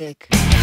music.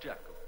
Jackal?